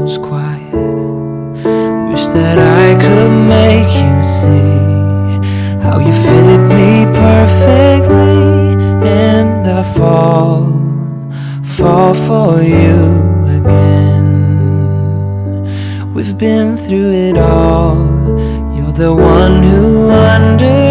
goes quiet, wish that I could make you see how you fit me perfectly, and I fall, fall for you again. We've been through it all. You're the one who understands.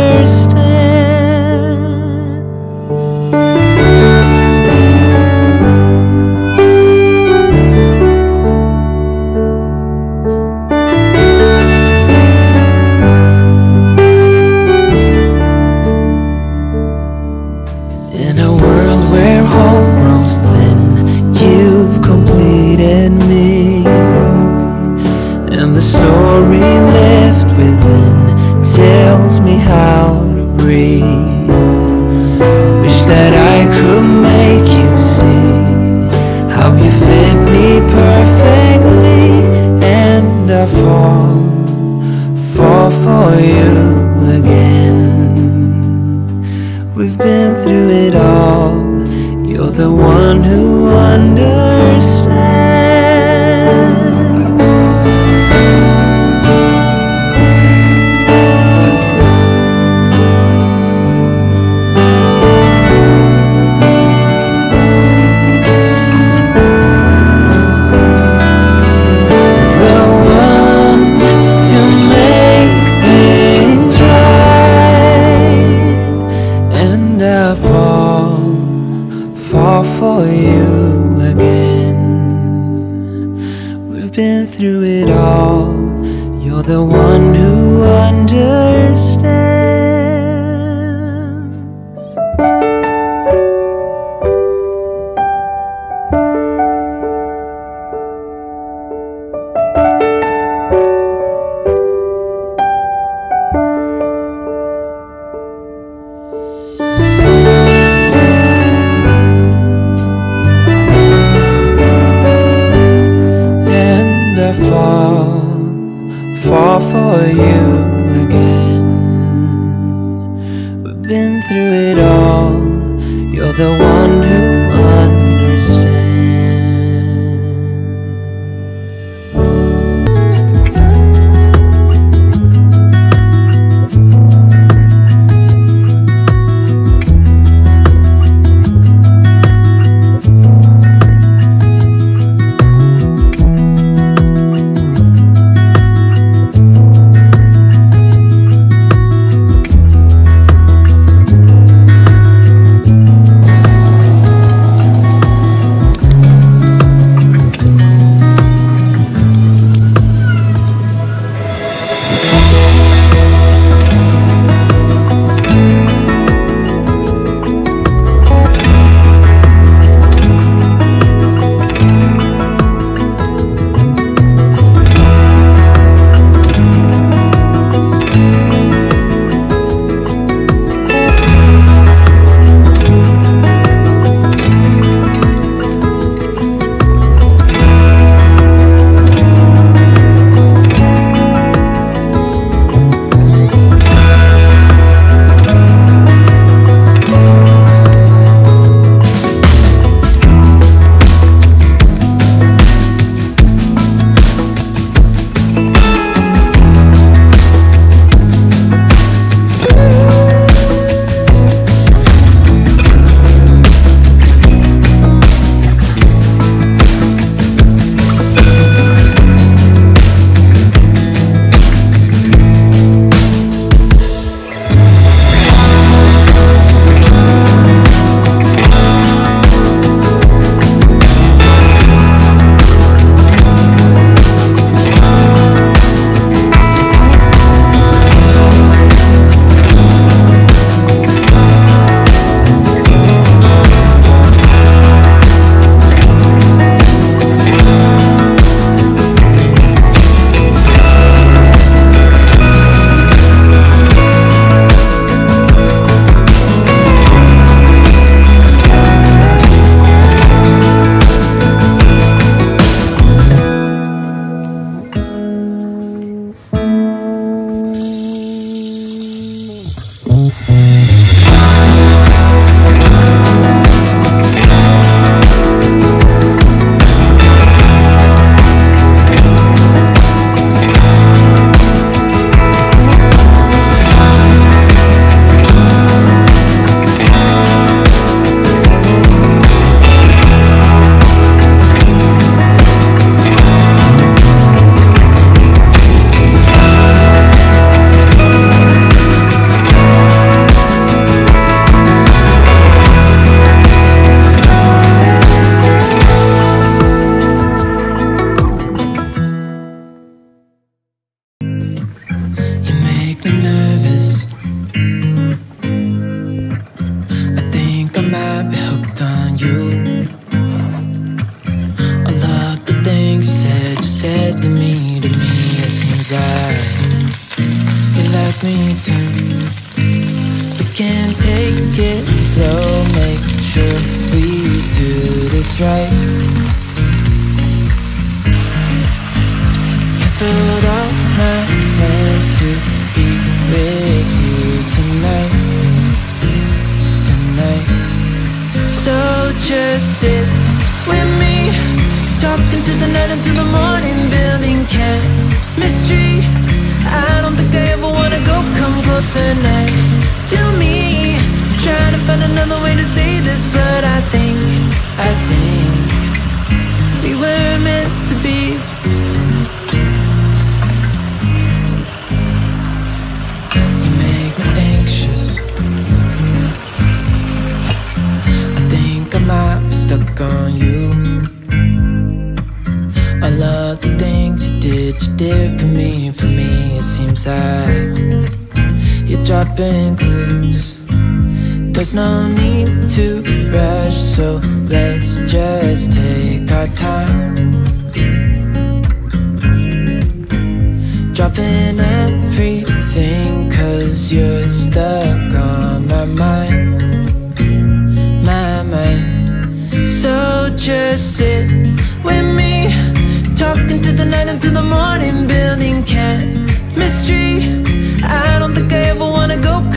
You again. We've been through it all. You're the one who understands. Through it all. You're the one who understands. Sure we do this right? Canceled all my plans to be with you tonight. Tonight. So just sit with me. Talking to the night until the morning Building chemistry I don't think I on you. All of the things you did, you did for me For me it seems like You're dropping clues. There's no need to rush So let's just take our time. Dropping everything Cause you're stuck So just sit with me Talking to the night into the morning